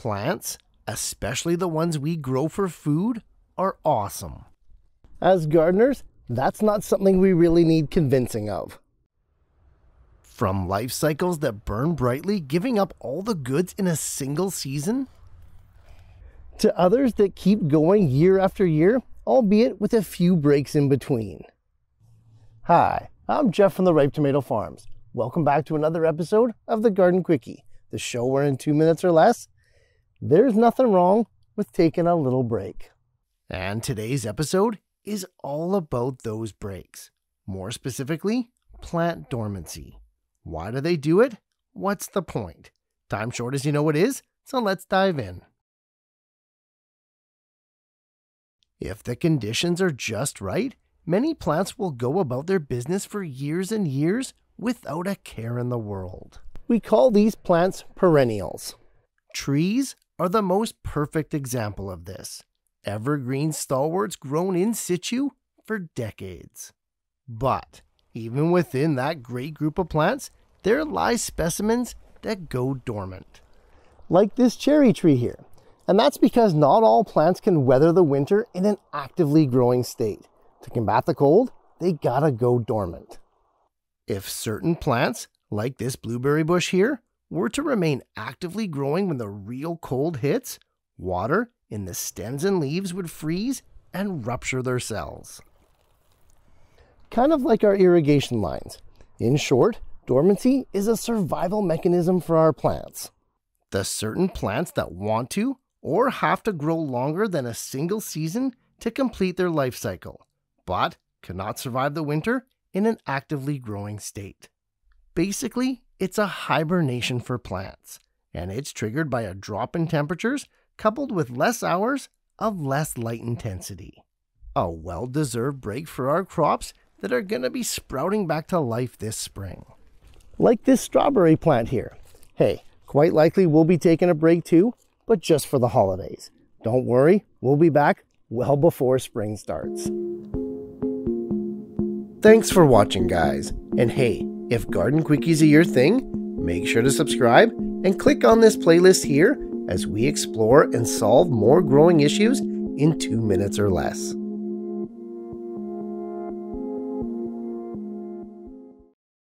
Plants, especially the ones we grow for food, are awesome. As gardeners, that's not something we really need convincing of. From life cycles that burn brightly, giving up all the goods in a single season, to others that keep going year after year, albeit with a few breaks in between. Hi, I'm Jeff from the Ripe Tomato Farms. Welcome back to another episode of the Garden Quickie, the show where in two minutes or less, there's nothing wrong with taking a little break. And today's episode is all about those breaks. More specifically, plant dormancy. Why do they do it? What's the point? Time short as you know it is, so let's dive in. If the conditions are just right, many plants will go about their business for years and years without a care in the world. We call these plants perennials. Trees are the most perfect example of this. Evergreen stalwarts grown in situ for decades. But even within that great group of plants, there lie specimens that go dormant. Like this cherry tree here. And that's because not all plants can weather the winter in an actively growing state. To combat the cold, they gotta go dormant. If certain plants, like this blueberry bush here, were to remain actively growing when the real cold hits, water in the stems and leaves would freeze and rupture their cells. Kind of like our irrigation lines. In short, dormancy is a survival mechanism for our plants. The certain plants that want to or have to grow longer than a single season to complete their life cycle, but cannot survive the winter in an actively growing state. Basically, it's a hibernation for plants, and it's triggered by a drop in temperatures coupled with less hours of less light intensity. A well deserved break for our crops that are going to be sprouting back to life this spring. Like this strawberry plant here. Hey, quite likely we'll be taking a break too, but just for the holidays. Don't worry, we'll be back well before spring starts. Thanks for watching, guys. And hey, if Garden Quickies are your thing, make sure to subscribe and click on this playlist here as we explore and solve more growing issues in two minutes or less.